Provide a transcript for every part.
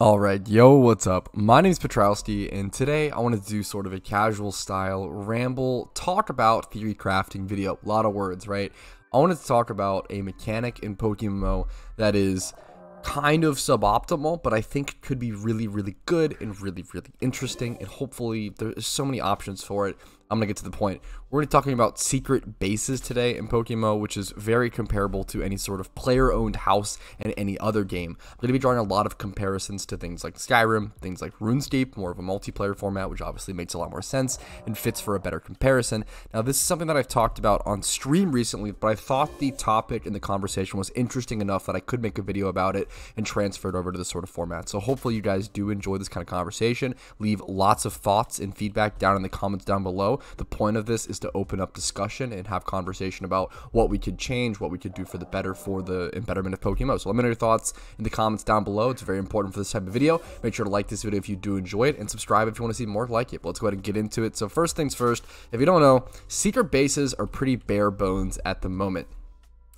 Alright, yo, what's up? My name is Patrouski, and today I want to do sort of a casual style ramble, talk about theory crafting video. A lot of words, right? I wanted to talk about a mechanic in Pokemon that is kind of suboptimal, but I think could be really, really good and really, really interesting. And hopefully, there's so many options for it. I'm going to get to the point. We're going to be talking about secret bases today in Pokemon, which is very comparable to any sort of player owned house in any other game. I'm going to be drawing a lot of comparisons to things like Skyrim, things like RuneScape, more of a multiplayer format, which obviously makes a lot more sense and fits for a better comparison. Now, this is something that I've talked about on stream recently, but I thought the topic and the conversation was interesting enough that I could make a video about it and transfer it over to this sort of format. So hopefully you guys do enjoy this kind of conversation. Leave lots of thoughts and feedback down in the comments down below. The point of this is to open up discussion and have conversation about what we could change, what we could do for the better for the betterment of Pokemon. So let me know your thoughts in the comments down below. It's very important for this type of video. Make sure to like this video if you do enjoy it and subscribe if you want to see more like it. But let's go ahead and get into it. So first things first, if you don't know, secret bases are pretty bare bones at the moment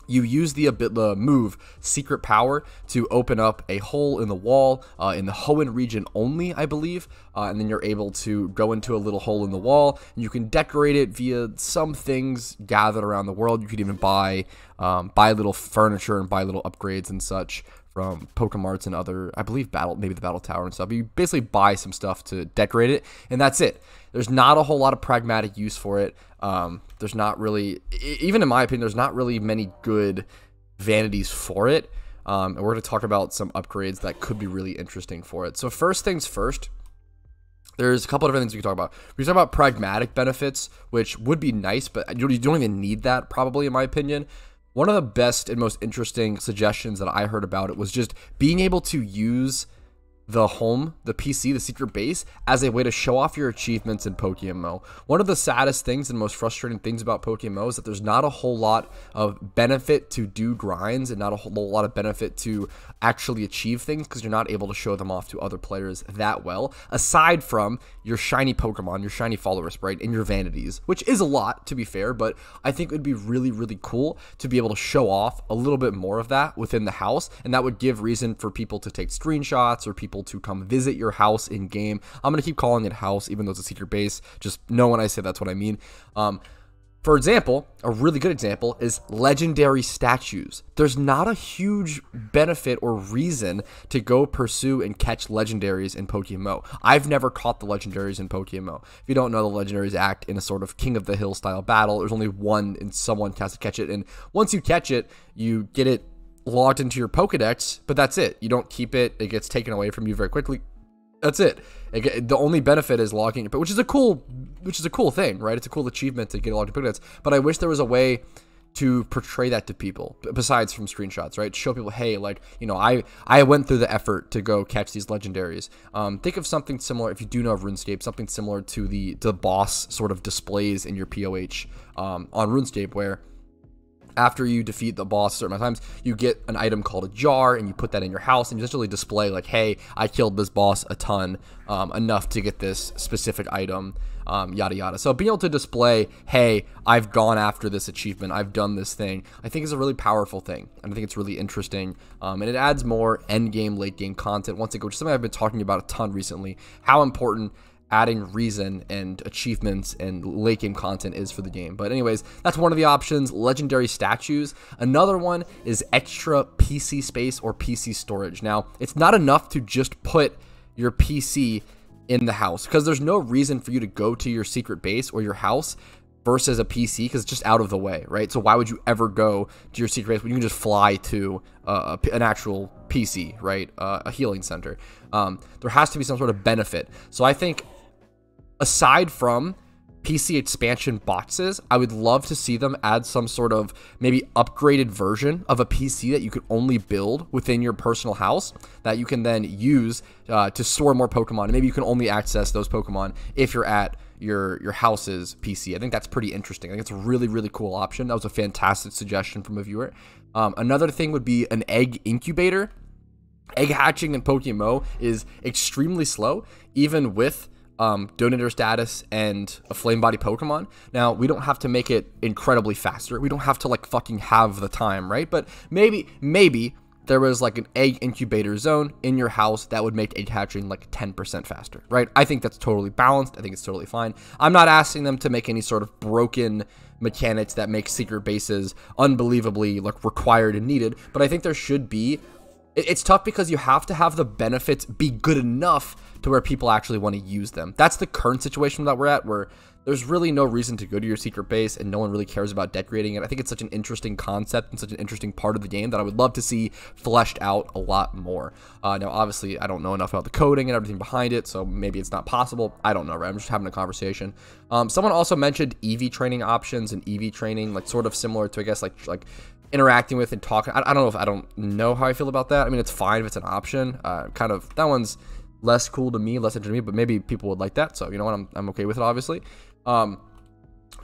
you use the, the move secret power to open up a hole in the wall uh, in the Hoenn region only i believe uh, and then you're able to go into a little hole in the wall and you can decorate it via some things gathered around the world you could even buy um, buy little furniture and buy little upgrades and such from Pokemarts and other, I believe, battle maybe the Battle Tower and stuff. You basically buy some stuff to decorate it, and that's it. There's not a whole lot of pragmatic use for it. Um, there's not really, even in my opinion, there's not really many good vanities for it. Um, and we're going to talk about some upgrades that could be really interesting for it. So first things first, there's a couple of different things we can talk about. We can talk about pragmatic benefits, which would be nice, but you don't even need that, probably, in my opinion. One of the best and most interesting suggestions that I heard about it was just being able to use the home, the PC, the secret base, as a way to show off your achievements in Pokemon. One of the saddest things and most frustrating things about PokeMMO is that there's not a whole lot of benefit to do grinds and not a whole lot of benefit to actually achieve things because you're not able to show them off to other players that well, aside from your shiny Pokemon, your shiny follower sprite, and your vanities, which is a lot to be fair, but I think it would be really, really cool to be able to show off a little bit more of that within the house, and that would give reason for people to take screenshots or people people to come visit your house in game. I'm going to keep calling it house, even though it's a secret base. Just know when I say that's what I mean. Um, for example, a really good example is legendary statues. There's not a huge benefit or reason to go pursue and catch legendaries in Pokemon. I've never caught the legendaries in Pokemon. If you don't know, the legendaries act in a sort of King of the Hill style battle. There's only one, and someone has to catch it. And once you catch it, you get it logged into your Pokedex, but that's it. You don't keep it; it gets taken away from you very quickly. That's it. it the only benefit is logging it, which is a cool, which is a cool thing, right? It's a cool achievement to get logged in Pokedex. But I wish there was a way to portray that to people besides from screenshots right show people hey like you know i i went through the effort to go catch these legendaries um, think of something similar if you do know of runescape something similar to the the boss sort of displays in your poh um, on runescape where after you defeat the boss certain amount of times, you get an item called a jar, and you put that in your house, and you essentially display like, "Hey, I killed this boss a ton, um, enough to get this specific item." Um, yada yada. So being able to display, "Hey, I've gone after this achievement, I've done this thing," I think is a really powerful thing, and I think it's really interesting, um, and it adds more end game, late game content. Once again, which is something I've been talking about a ton recently. How important adding reason and achievements and late game content is for the game. But anyways, that's one of the options. Legendary statues. Another one is extra PC space or PC storage. Now, it's not enough to just put your PC in the house because there's no reason for you to go to your secret base or your house versus a PC because it's just out of the way, right? So why would you ever go to your secret base when you can just fly to uh, an actual PC, right? Uh, a healing center. Um, there has to be some sort of benefit. So I think aside from PC expansion boxes, I would love to see them add some sort of maybe upgraded version of a PC that you could only build within your personal house that you can then use uh, to store more Pokemon. And maybe you can only access those Pokemon if you're at your your house's PC. I think that's pretty interesting. I think it's a really really cool option. That was a fantastic suggestion from a viewer. Um, another thing would be an egg incubator. Egg hatching in Pokemon is extremely slow, even with um, donator status and a flame body Pokemon. Now, we don't have to make it incredibly faster. We don't have to like fucking have the time, right? But maybe, maybe there was like an egg incubator zone in your house that would make egg hatching like 10% faster, right? I think that's totally balanced. I think it's totally fine. I'm not asking them to make any sort of broken mechanics that make secret bases unbelievably like required and needed, but I think there should be it's tough because you have to have the benefits be good enough to where people actually want to use them. That's the current situation that we're at, where there's really no reason to go to your secret base and no one really cares about decorating it. I think it's such an interesting concept and such an interesting part of the game that I would love to see fleshed out a lot more. Uh, now, obviously, I don't know enough about the coding and everything behind it, so maybe it's not possible. I don't know, right? I'm just having a conversation. Um, someone also mentioned EV training options and EV training, like sort of similar to, I guess, like like interacting with and talking. I, I, don't know if I don't know how I feel about that. I mean, it's fine if it's an option. Uh, kind of that one's less cool to me, less interesting to me, but maybe people would like that. So you know what, I'm I'm okay with it, obviously. Um,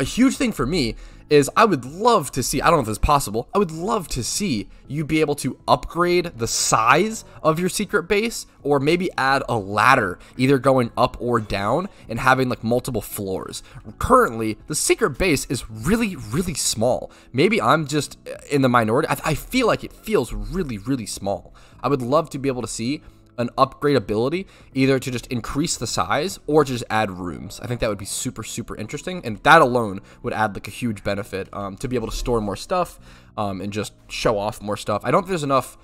a huge thing for me is I would love to see, I don't know if this is possible, I would love to see you be able to upgrade the size of your secret base or maybe add a ladder, either going up or down and having like multiple floors. Currently, the secret base is really, really small. Maybe I'm just uh, in the minority. I, I feel like it feels really, really small. I would love to be able to see an upgrade ability, either to just increase the size or to just add rooms. I think that would be super, super interesting. And that alone would add like a huge benefit um, to be able to store more stuff um, and just show off more stuff. I don't think there's enough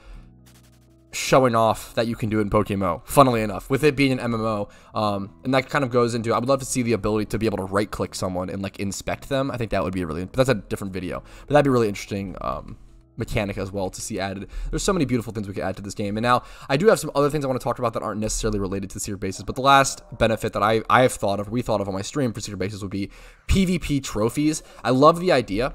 showing off that you can do in Pokemon, funnily enough, with it being an MMO. Um, and that kind of goes into, I would love to see the ability to be able to right click someone and like inspect them. I think that would be really, but that's a different video, but that'd be really interesting um, mechanic as well to see added. There's so many beautiful things we could add to this game. And now I do have some other things I want to talk about that aren't necessarily related to secret bases. But the last benefit that I, I have thought of, we thought of on my stream for secret bases would be PvP trophies. I love the idea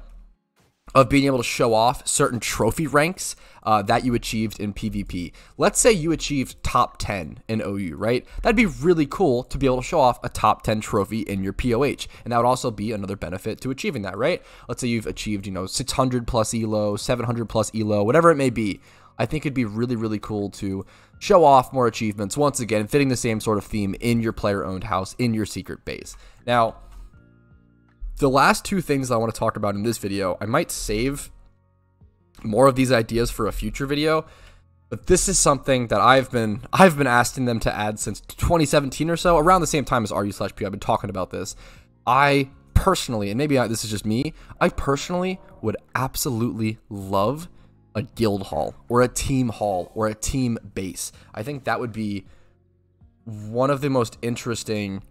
of being able to show off certain trophy ranks uh, that you achieved in PvP. Let's say you achieved top 10 in OU, right? That'd be really cool to be able to show off a top 10 trophy in your POH. And that would also be another benefit to achieving that, right? Let's say you've achieved, you know, 600 plus ELO, 700 plus ELO, whatever it may be. I think it'd be really, really cool to show off more achievements, once again, fitting the same sort of theme in your player owned house, in your secret base. Now, the last two things I want to talk about in this video, I might save more of these ideas for a future video, but this is something that I've been I've been asking them to add since 2017 or so, around the same time as RU slash P. I've been talking about this. I personally, and maybe this is just me, I personally would absolutely love a guild hall or a team hall or a team base. I think that would be one of the most interesting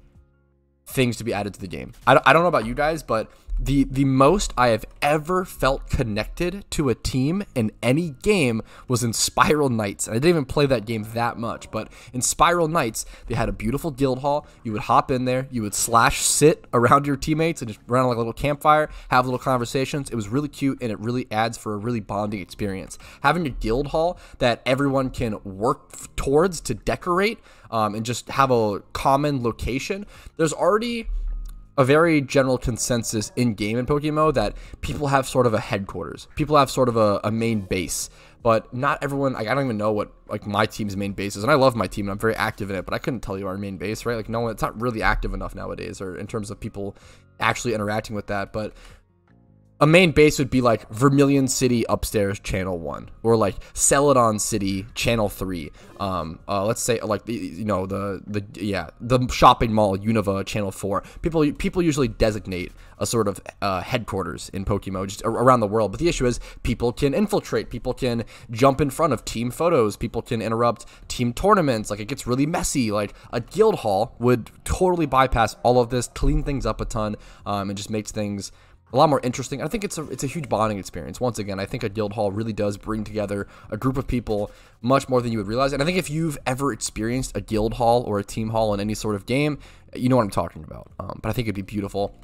things to be added to the game. I don't, I don't know about you guys, but the the most I have ever felt connected to a team in any game was in Spiral Knights. And I didn't even play that game that much, but in Spiral Knights, they had a beautiful guild hall. You would hop in there, you would slash sit around your teammates and just run like a little campfire, have little conversations. It was really cute and it really adds for a really bonding experience. Having a guild hall that everyone can work towards to decorate um, and just have a common location. There's already a very general consensus in game in Pokemon that people have sort of a headquarters. People have sort of a, a main base, but not everyone. Like, I don't even know what like my team's main base is, and I love my team and I'm very active in it. But I couldn't tell you our main base, right? Like, no, one, it's not really active enough nowadays, or in terms of people actually interacting with that. But a main base would be like Vermilion City upstairs channel one, or like Celadon City channel three. Um, uh, let's say like the you know the the yeah the shopping mall Unova channel four. People people usually designate a sort of uh, headquarters in Pokemon just around the world. But the issue is people can infiltrate, people can jump in front of team photos, people can interrupt team tournaments. Like it gets really messy. Like a guild hall would totally bypass all of this, clean things up a ton, um, and just makes things a lot more interesting. I think it's a it's a huge bonding experience. Once again, I think a guild hall really does bring together a group of people much more than you would realize. And I think if you've ever experienced a guild hall or a team hall in any sort of game, you know what I'm talking about. Um, but I think it'd be beautiful.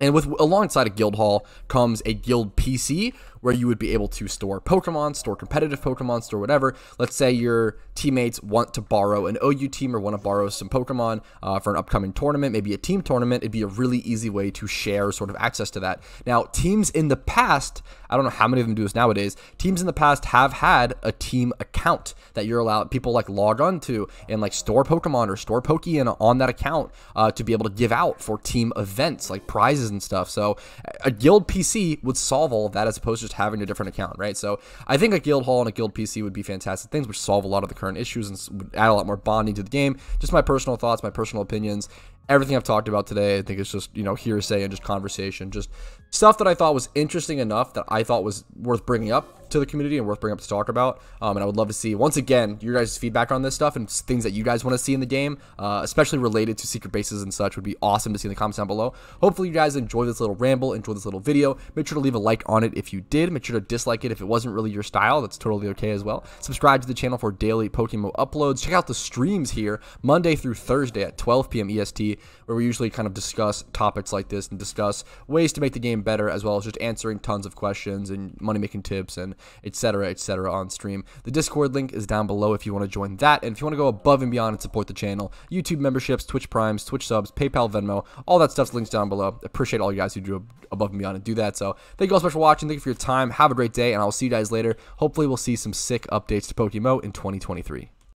And with alongside a guild hall comes a guild PC where you would be able to store Pokemon, store competitive Pokemon, store whatever. Let's say your teammates want to borrow an OU team or want to borrow some Pokemon uh, for an upcoming tournament, maybe a team tournament. It'd be a really easy way to share sort of access to that. Now, teams in the past, I don't know how many of them do this nowadays. Teams in the past have had a team account that you're allowed people like log on to and like store Pokemon or store Pokemon on that account uh, to be able to give out for team events like prizes and stuff. So a guild PC would solve all of that as opposed to just having a different account, right? So I think a guild hall and a guild PC would be fantastic things, which solve a lot of the current issues and would add a lot more bonding to the game. Just my personal thoughts, my personal opinions. Everything I've talked about today, I think it's just, you know, hearsay and just conversation. Just stuff that I thought was interesting enough that I thought was worth bringing up to the community and worth bringing up to talk about. Um, and I would love to see, once again, your guys' feedback on this stuff and things that you guys want to see in the game, uh, especially related to secret bases and such, would be awesome to see in the comments down below. Hopefully, you guys enjoy this little ramble, enjoy this little video. Make sure to leave a like on it if you did. Make sure to dislike it if it wasn't really your style. That's totally okay as well. Subscribe to the channel for daily Pokemon uploads. Check out the streams here Monday through Thursday at 12 p.m. EST, where we usually kind of discuss topics like this and discuss ways to make the game better, as well as just answering tons of questions and money making tips and etc. etc. on stream. The Discord link is down below if you want to join that. And if you want to go above and beyond and support the channel, YouTube memberships, Twitch Primes, Twitch subs, PayPal, Venmo, all that stuff's links down below. Appreciate all you guys who do above and beyond and do that. So thank you all so much for watching. Thank you for your time. Have a great day, and I will see you guys later. Hopefully, we'll see some sick updates to Pokemon in 2023.